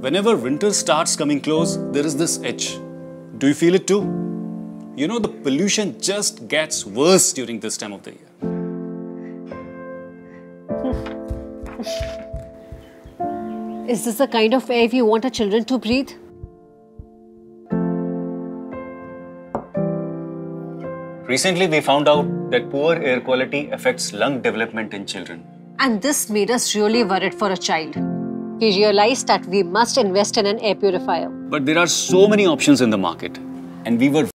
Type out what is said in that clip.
Whenever winter starts coming close, there is this itch. Do you feel it too? You know, the pollution just gets worse during this time of the year. Is this the kind of air we want our children to breathe? Recently, we found out that poor air quality affects lung development in children. And this made us really worried for a child. We realized that we must invest in an air purifier. But there are so many options in the market, and we were